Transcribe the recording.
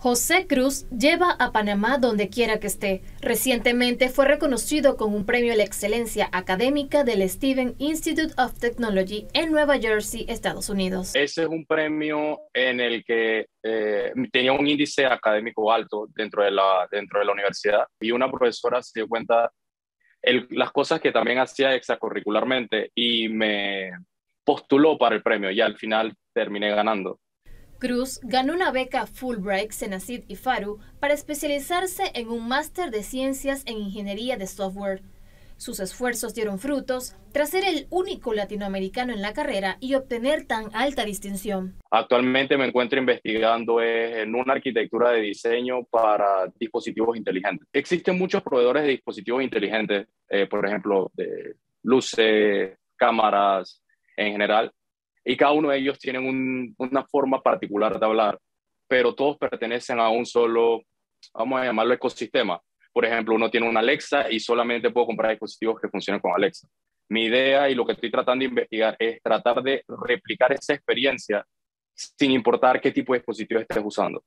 José Cruz lleva a Panamá donde quiera que esté. Recientemente fue reconocido con un premio a la excelencia académica del Steven Institute of Technology en Nueva Jersey, Estados Unidos. Ese es un premio en el que eh, tenía un índice académico alto dentro de, la, dentro de la universidad y una profesora se dio cuenta el, las cosas que también hacía extracurricularmente y me postuló para el premio y al final terminé ganando. Cruz ganó una beca Fulbright, Senacid y FARU para especializarse en un máster de ciencias en ingeniería de software. Sus esfuerzos dieron frutos tras ser el único latinoamericano en la carrera y obtener tan alta distinción. Actualmente me encuentro investigando en una arquitectura de diseño para dispositivos inteligentes. Existen muchos proveedores de dispositivos inteligentes, eh, por ejemplo, de luces, cámaras en general, y cada uno de ellos tiene una forma particular de hablar, pero todos pertenecen a un solo, vamos a llamarlo ecosistema. Por ejemplo, uno tiene una Alexa y solamente puedo comprar dispositivos que funcionen con Alexa. Mi idea y lo que estoy tratando de investigar es tratar de replicar esa experiencia sin importar qué tipo de dispositivo estés usando.